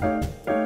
Música